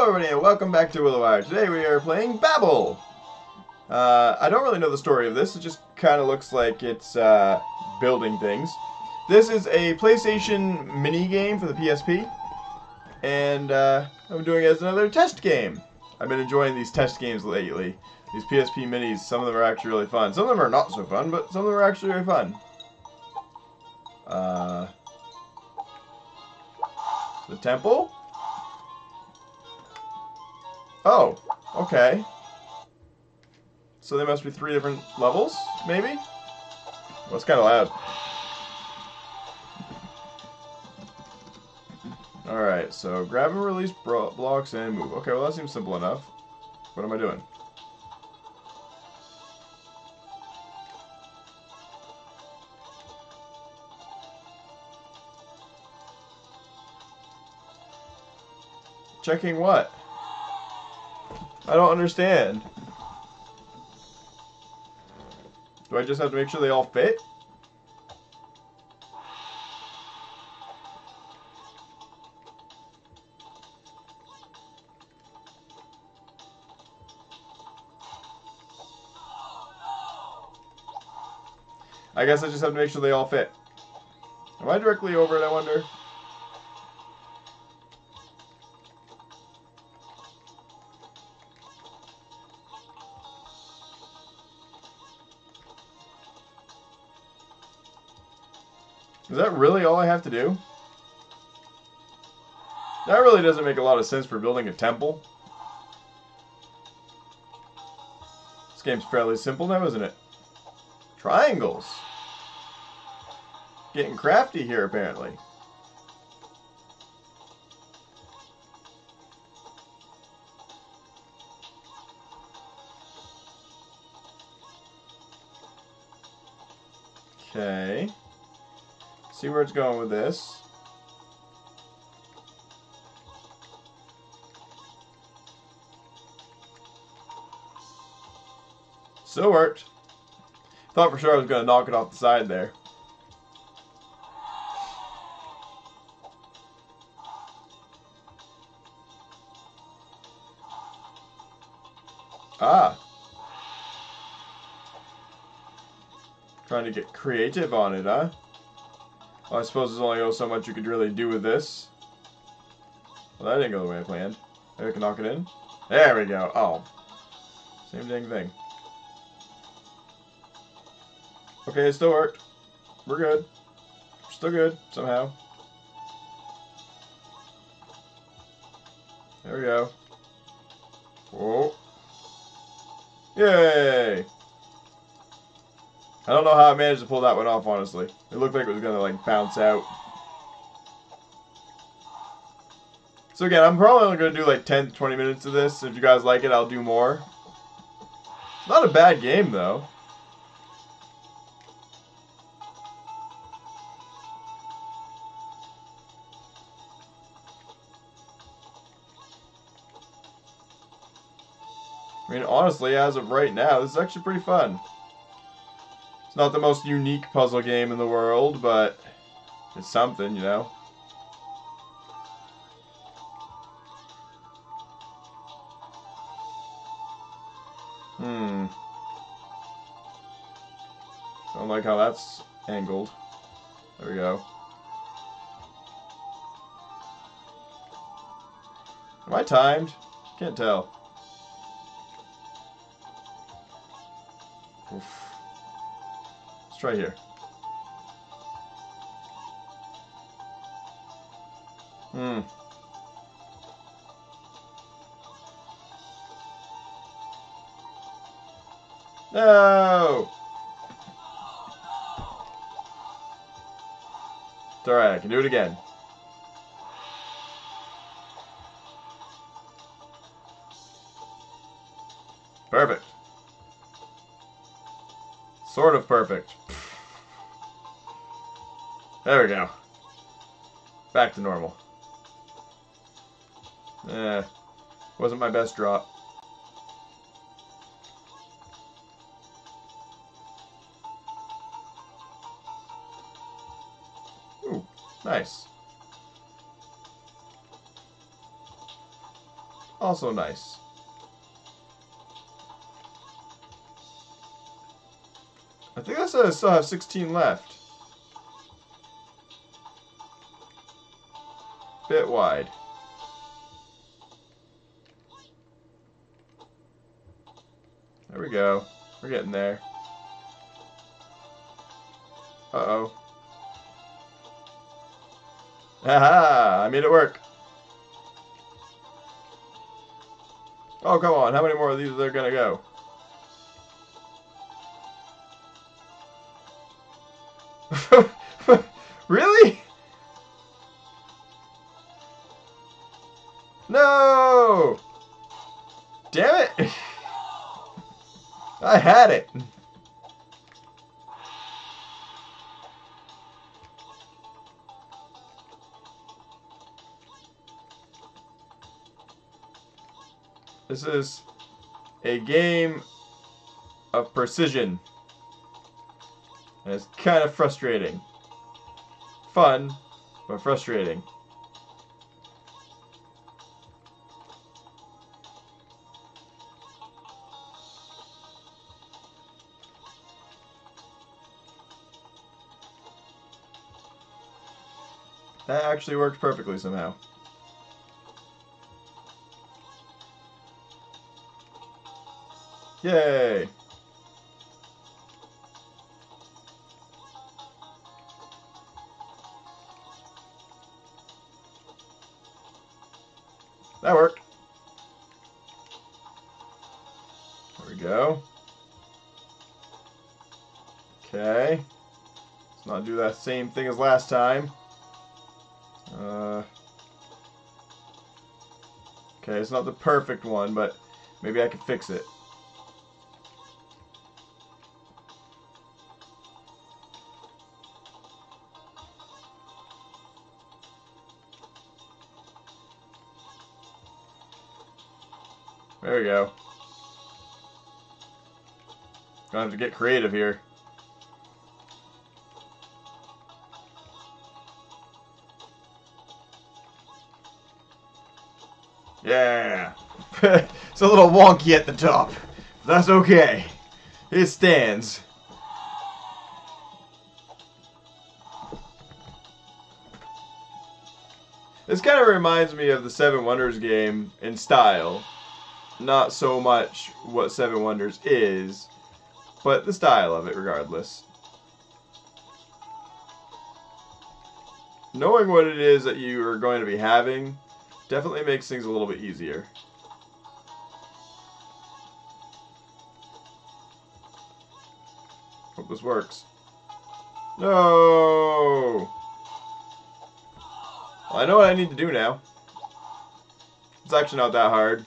Hello everybody and welcome back to Willowier. Today we are playing Babel. Uh, I don't really know the story of this, it just kind of looks like it's uh, building things. This is a PlayStation mini game for the PSP, and uh, I'm doing it as another test game. I've been enjoying these test games lately. These PSP minis, some of them are actually really fun. Some of them are not so fun, but some of them are actually really fun. Uh, the temple? Oh, okay. So there must be three different levels, maybe? Well, it's kind of loud. Alright, so grab and release blocks and move. Okay, well that seems simple enough. What am I doing? Checking what? I don't understand. Do I just have to make sure they all fit? I guess I just have to make sure they all fit. Am I directly over it, I wonder? To do? That really doesn't make a lot of sense for building a temple. This game's fairly simple now, isn't it? Triangles. Getting crafty here, apparently. See where it's going with this. Still worked. Thought for sure I was going to knock it off the side there. Ah. Trying to get creative on it, huh? Well, I suppose there's only so much you could really do with this. Well, that didn't go the way I planned. Maybe I can knock it in. There we go. Oh. Same dang thing. Okay, it still worked. We're good. still good, somehow. There we go. Whoa. Yay! I don't know how I managed to pull that one off, honestly. It looked like it was going to, like, bounce out. So again, I'm probably only going to do, like, 10 20 minutes of this. If you guys like it, I'll do more. Not a bad game, though. I mean, honestly, as of right now, this is actually pretty fun. It's not the most unique puzzle game in the world, but it's something, you know. Hmm. Don't like how that's angled. There we go. Am I timed? Can't tell. Try here. Hmm. No! It's alright, I can do it again. Perfect. Sort of perfect. There we go. Back to normal. Eh, wasn't my best drop. Ooh, nice. Also nice. I think I said I still have 16 left. Bit wide. There we go. We're getting there. Uh-oh. Aha! I made it work. Oh, come on. How many more of these are going to go? This is a game of precision. And it's kind of frustrating. Fun, but frustrating. That actually worked perfectly somehow. Yay! That worked. There we go. Okay. Let's not do that same thing as last time. Uh, okay, it's not the perfect one, but maybe I can fix it. We go. Gonna have to get creative here. Yeah. it's a little wonky at the top. That's okay. It stands. This kind of reminds me of the Seven Wonders game in style. Not so much what Seven Wonders is, but the style of it regardless. Knowing what it is that you are going to be having definitely makes things a little bit easier. Hope this works. No! Well, I know what I need to do now. It's actually not that hard.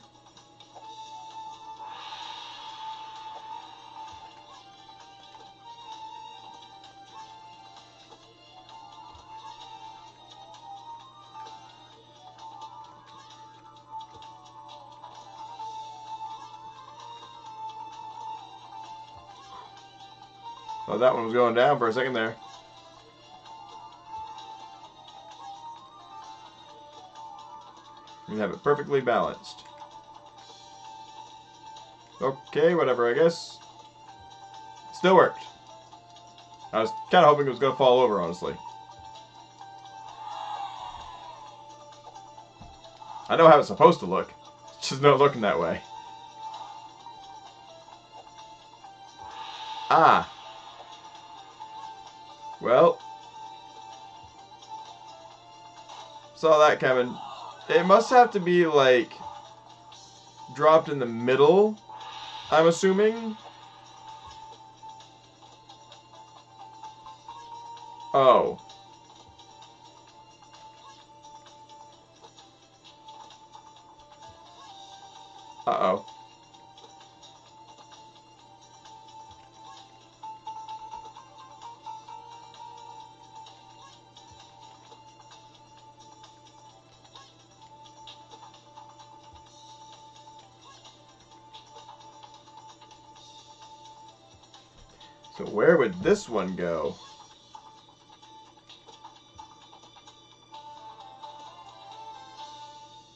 That one was going down for a second there. We have it perfectly balanced. Okay, whatever, I guess. Still worked. I was kind of hoping it was going to fall over, honestly. I know how it's supposed to look. It's just not looking that way. Ah. Well. Saw that coming. It must have to be, like, dropped in the middle, I'm assuming. Oh. Uh-oh. Where would this one go?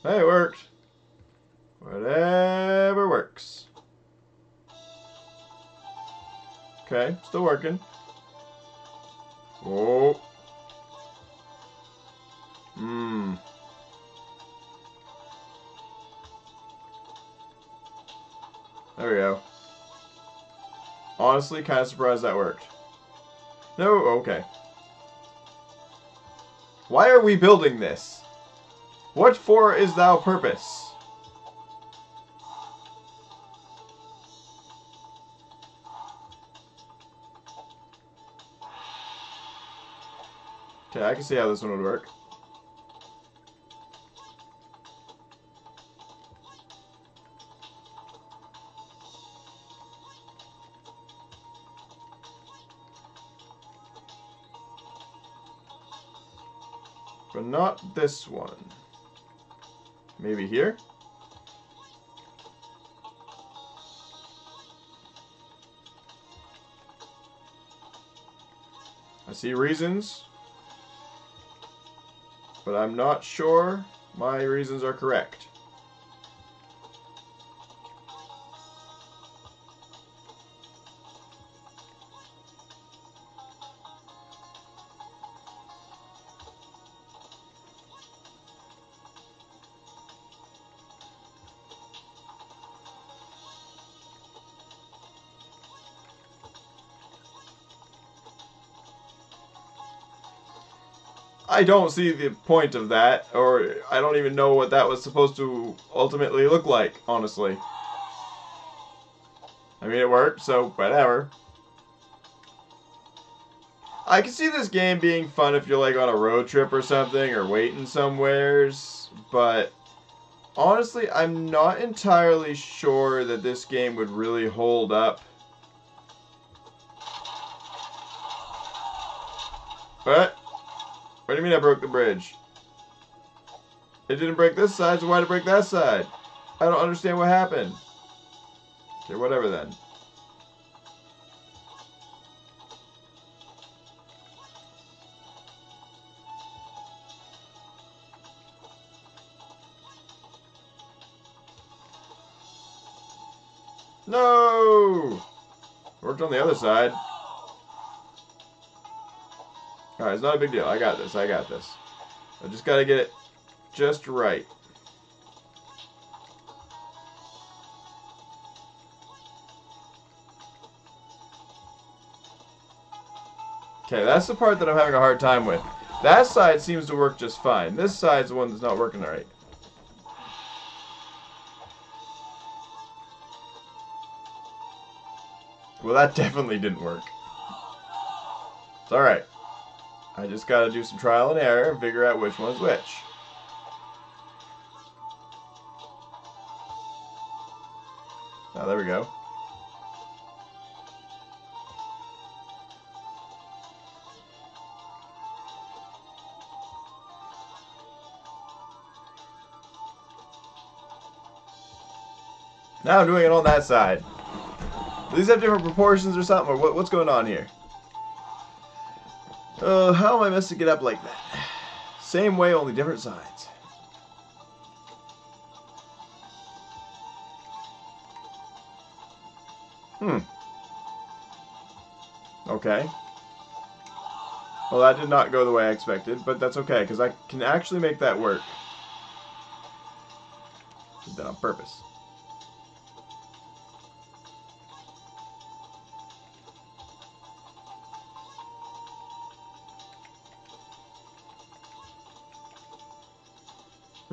Hey, it worked. Whatever works. Okay, still working. Honestly, kind of surprised that worked. No, okay. Why are we building this? What for is thou purpose? Okay, I can see how this one would work. Not this one. Maybe here? I see reasons but I'm not sure my reasons are correct. I don't see the point of that, or I don't even know what that was supposed to ultimately look like, honestly. I mean, it worked, so whatever. I can see this game being fun if you're like on a road trip or something, or waiting somewheres, but honestly, I'm not entirely sure that this game would really hold up. But what do you mean I broke the bridge? It didn't break this side, so why did it break that side? I don't understand what happened. Okay, whatever then. No! Worked on the other side. Alright, it's not a big deal. I got this. I got this. I just gotta get it just right. Okay, that's the part that I'm having a hard time with. That side seems to work just fine. This side's the one that's not working right. Well, that definitely didn't work. It's alright. I just got to do some trial and error and figure out which one's which. Now, oh, there we go. Now I'm doing it on that side. Do these have different proportions or something? Or what, what's going on here? Uh, how am I messing it up like that? Same way, only different sides. Hmm. Okay. Well, that did not go the way I expected, but that's okay, because I can actually make that work. Did that on purpose.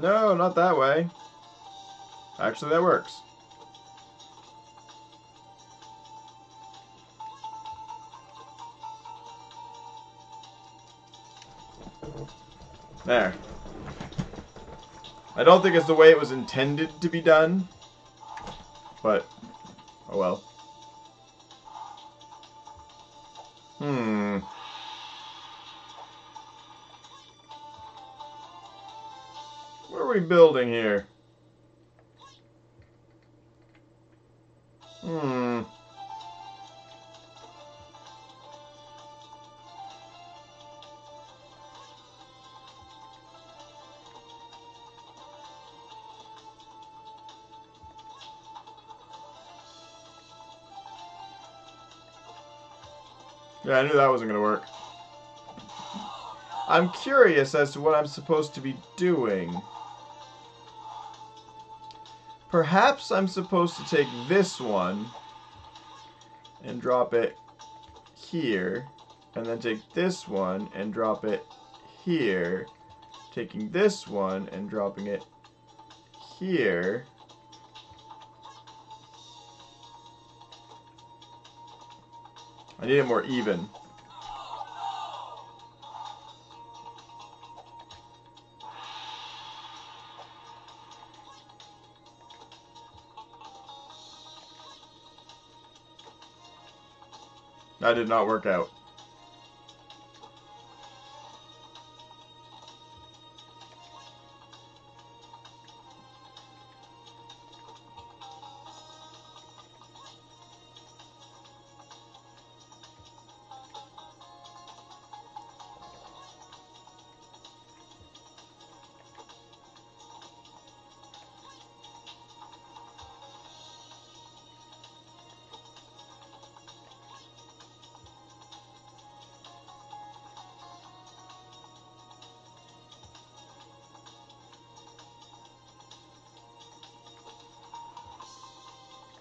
No, not that way. Actually, that works. There. I don't think it's the way it was intended to be done. But, What are we building here? Hmm. Yeah, I knew that wasn't going to work. I'm curious as to what I'm supposed to be doing. Perhaps I'm supposed to take this one and drop it here, and then take this one and drop it here, taking this one and dropping it here. I need it more even. Did not work out.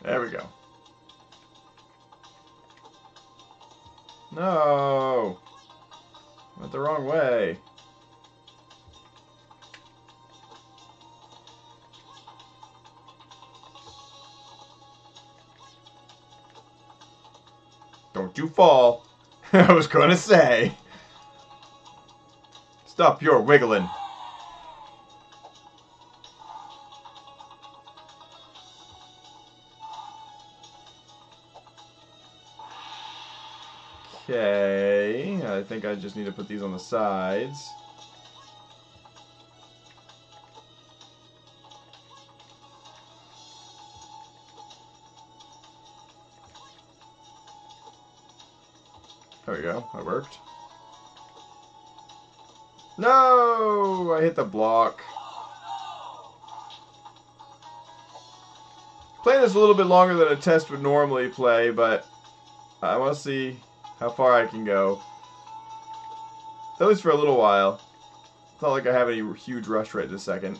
There we go. No! Went the wrong way. Don't you fall. I was gonna say. Stop your wiggling. Think I just need to put these on the sides. There we go, that worked. No! I hit the block. Playing this a little bit longer than a test would normally play, but I want to see how far I can go. At least for a little while. It's not like I have any huge rush right this second.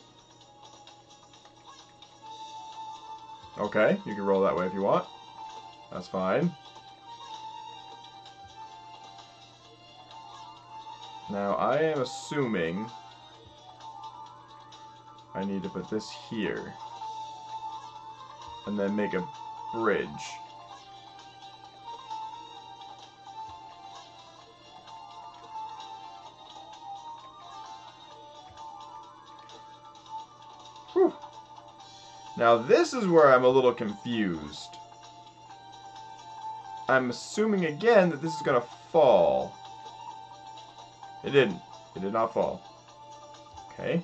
Okay, you can roll that way if you want. That's fine. Now, I am assuming I need to put this here. And then make a bridge. Now this is where I'm a little confused. I'm assuming again that this is going to fall. It didn't. It did not fall. Okay.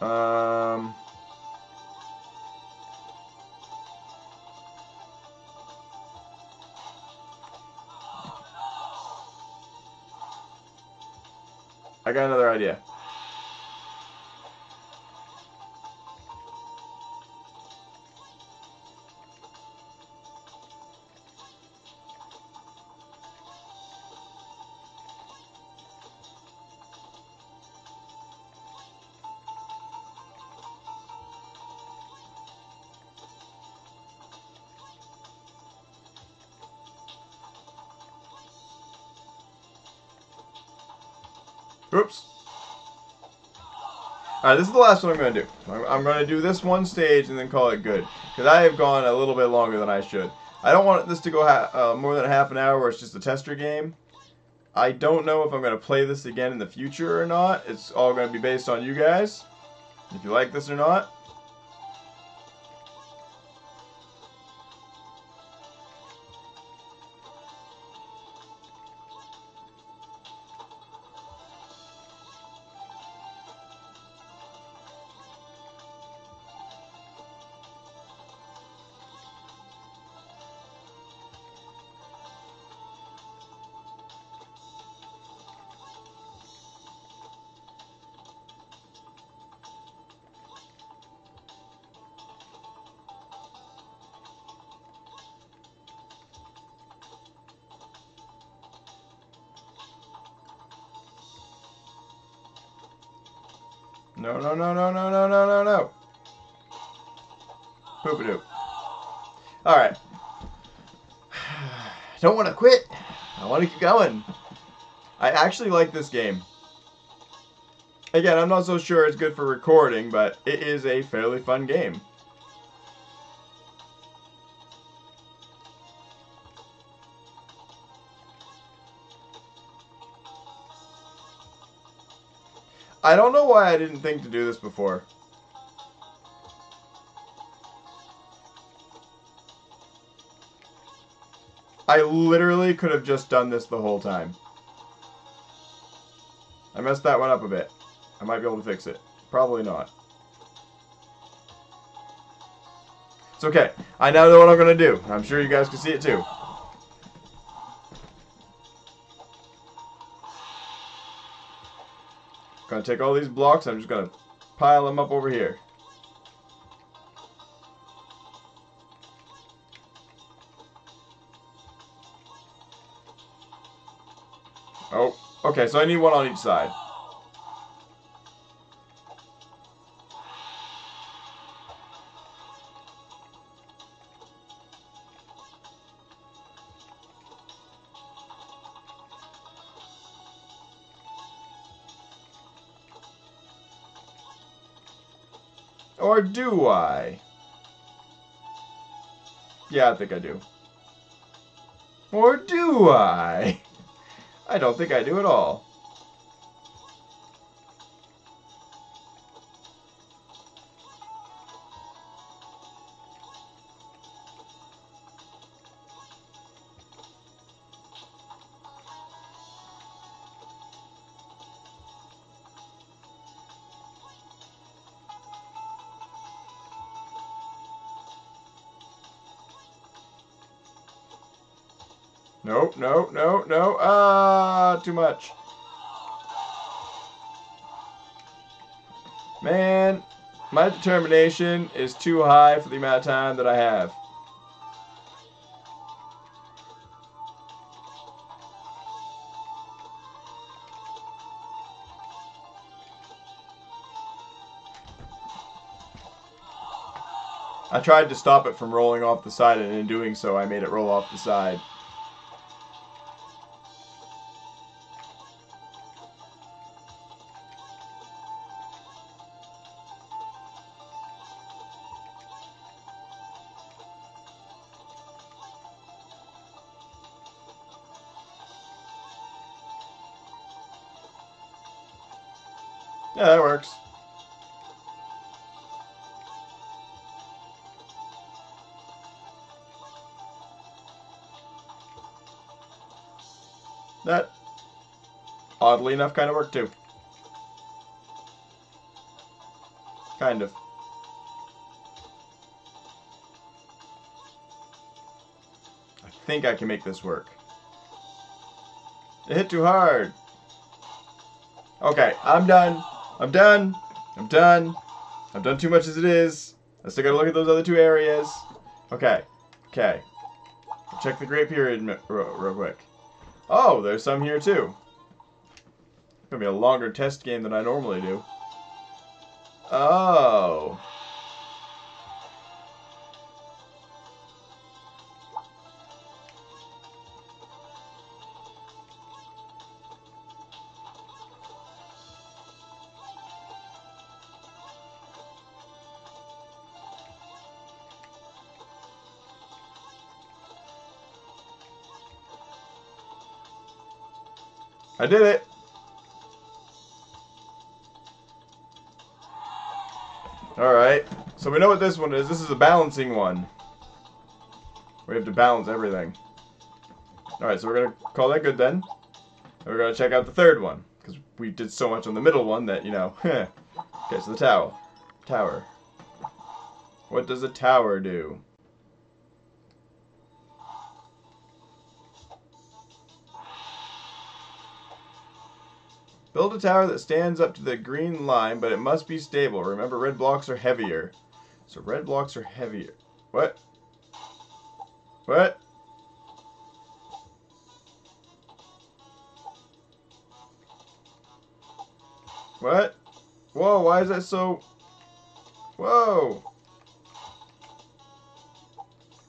Um... I got another idea. Oops. Alright, this is the last one I'm going to do. I'm going to do this one stage and then call it good. Because I have gone a little bit longer than I should. I don't want this to go uh, more than half an hour where it's just a tester game. I don't know if I'm going to play this again in the future or not. It's all going to be based on you guys. If you like this or not. No, no, no, no, no, no, no, no, no. Poop-a-doop. Alright. Don't want to quit. I want to keep going. I actually like this game. Again, I'm not so sure it's good for recording, but it is a fairly fun game. I don't know why I didn't think to do this before. I literally could have just done this the whole time. I messed that one up a bit. I might be able to fix it. Probably not. It's okay. I now know what I'm going to do. I'm sure you guys can see it too. Gonna take all these blocks, I'm just gonna pile them up over here. Oh, okay, so I need one on each side. Or do I? Yeah, I think I do. Or do I? I don't think I do at all. No, no, no, no. Ah, too much. Man, my determination is too high for the amount of time that I have. I tried to stop it from rolling off the side, and in doing so, I made it roll off the side. Yeah, that works. That, oddly enough, kind of worked too. Kind of. I think I can make this work. It hit too hard. Okay, I'm done. I'm done. I'm done. I've done too much as it is. I still gotta look at those other two areas. Okay. Okay. Check the Great Pyramid real, real quick. Oh, there's some here too. It's gonna be a longer test game than I normally do. Oh. I did it. Alright. So we know what this one is. This is a balancing one. We have to balance everything. Alright, so we're going to call that good then. And we're going to check out the third one. Because we did so much on the middle one that, you know. okay, so the tower. Tower. What does a tower do? Build a tower that stands up to the green line, but it must be stable. Remember, red blocks are heavier. So red blocks are heavier. What? What? What? Whoa, why is that so... Whoa.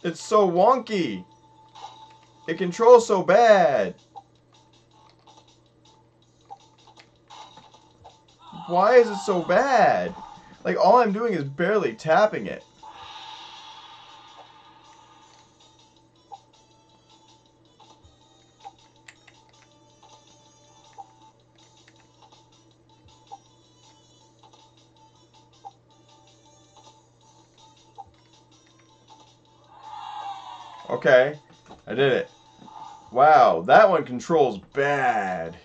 It's so wonky. It controls so bad. Why is it so bad? Like, all I'm doing is barely tapping it. Okay, I did it. Wow, that one controls bad.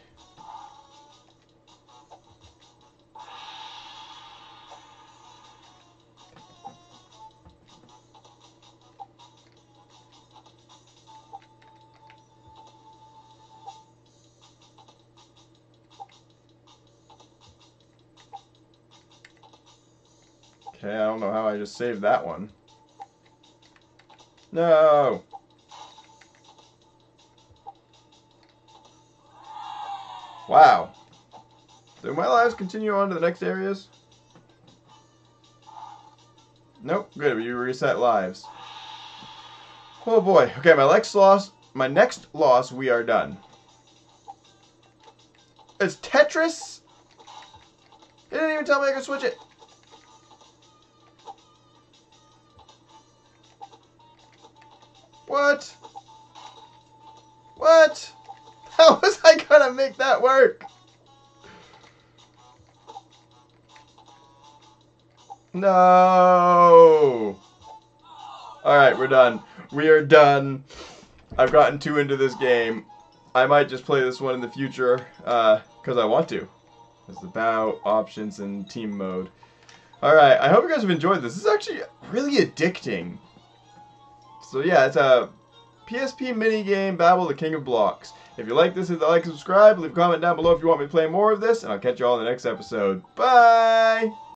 Saved that one. No! Wow. Do my lives continue on to the next areas? Nope. Good. We reset lives. Oh boy. Okay, my next loss. My next loss. We are done. It's Tetris. It didn't even tell me I could switch it. What? What? How was I gonna make that work? No. Alright, we're done. We are done. I've gotten too into this game. I might just play this one in the future, because uh, I want to. The bow, options, and team mode. Alright, I hope you guys have enjoyed this. This is actually really addicting. So yeah, it's a PSP mini game, Babel the King of Blocks. If you like this, hit the like and subscribe. Leave a comment down below if you want me to play more of this, and I'll catch you all in the next episode. Bye!